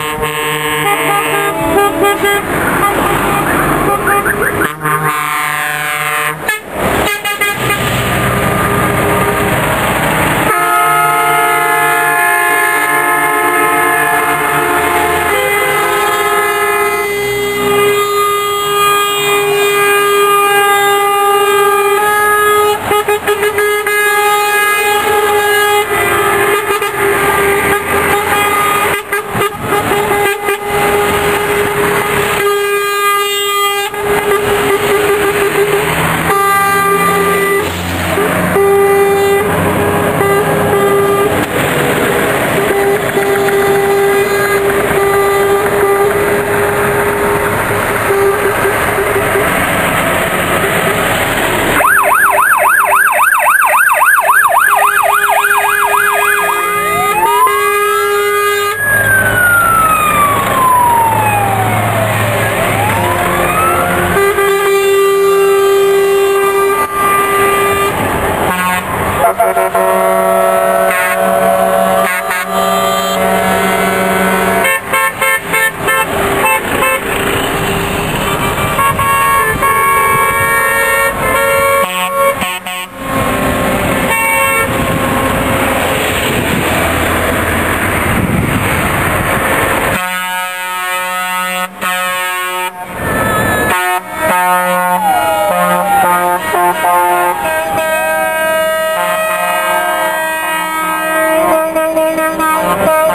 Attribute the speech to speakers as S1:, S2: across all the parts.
S1: Thank you. Bye.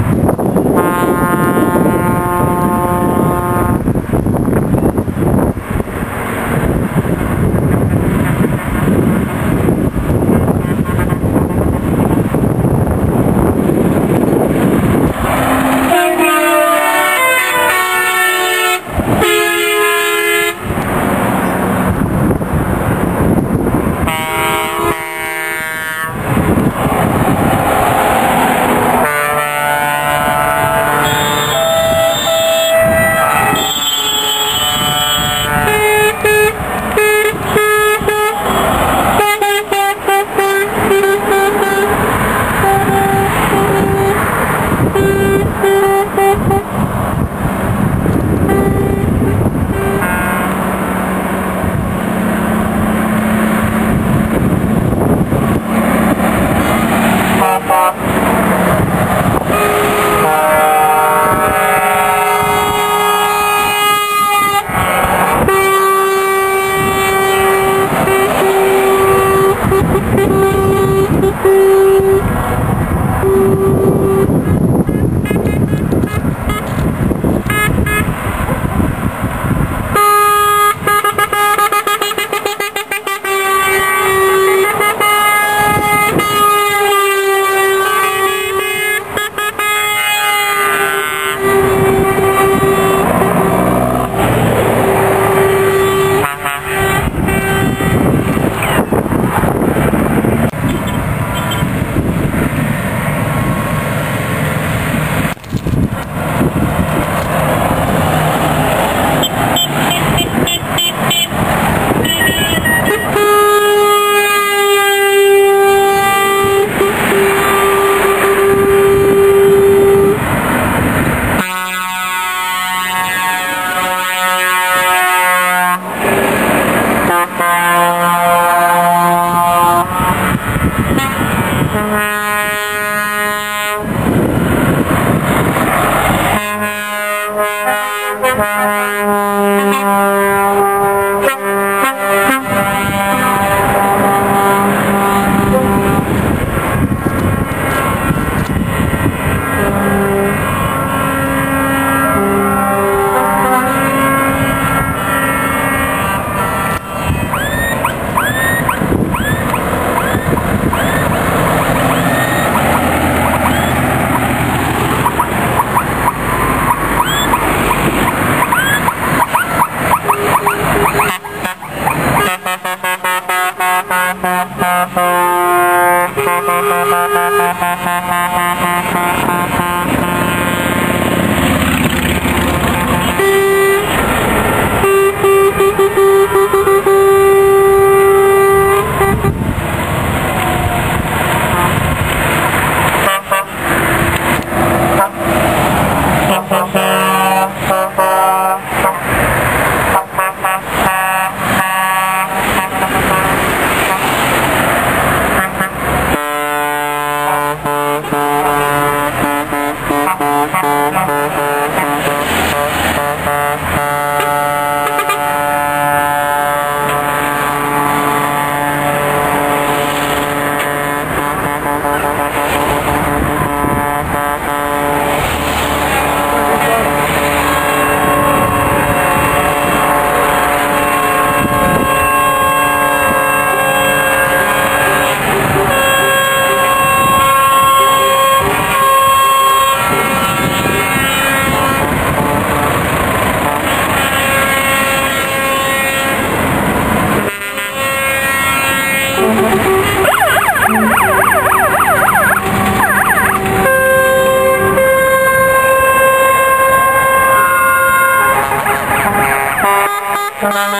S1: Bye.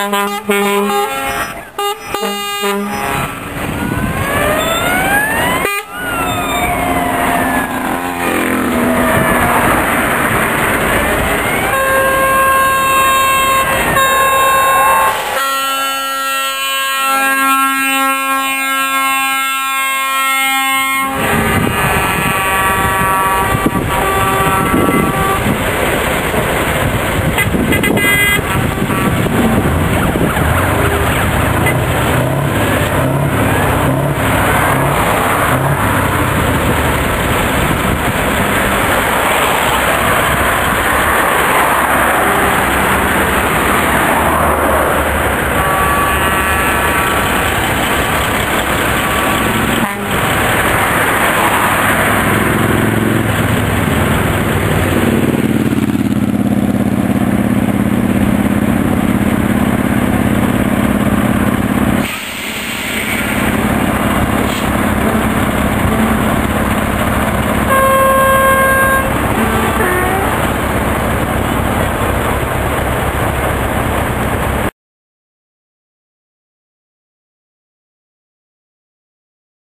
S1: Thank you.